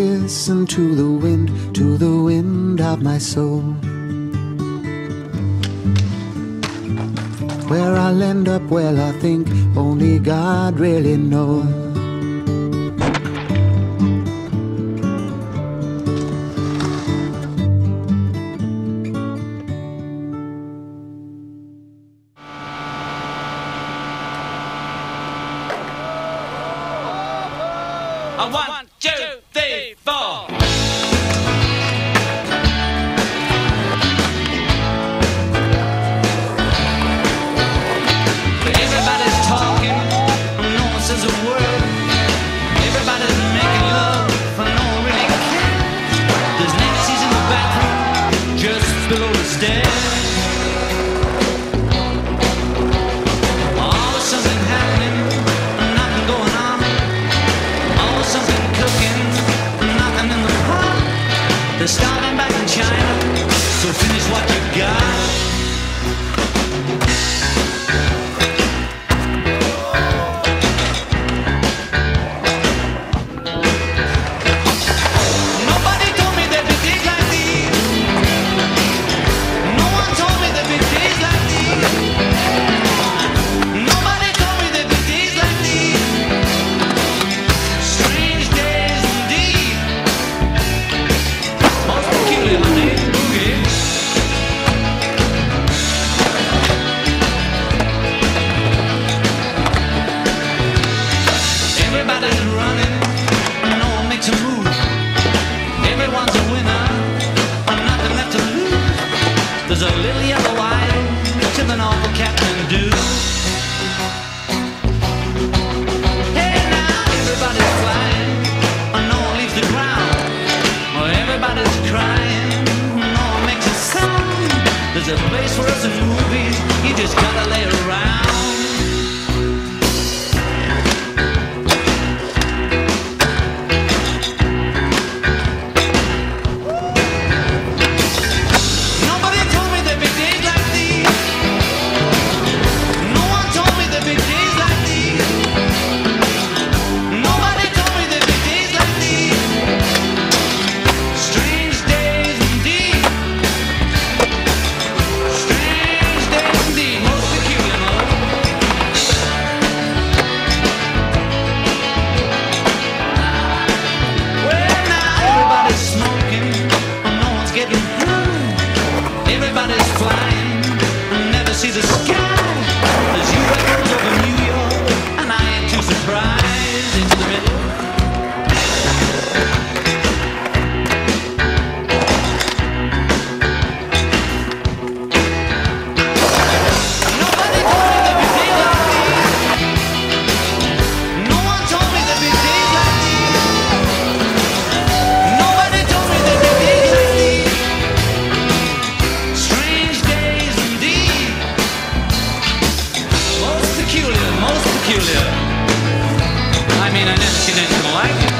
listen to the wind, to the wind of my soul. Where I'll end up, well, I think only God really knows. one, two. don't understand. There's a little yellow. Hey now, everybody's flying, no one leaves the ground. Everybody's crying, no one makes a sound. There's a place for us in movies, you just gotta lay around. 99 net, 99 like.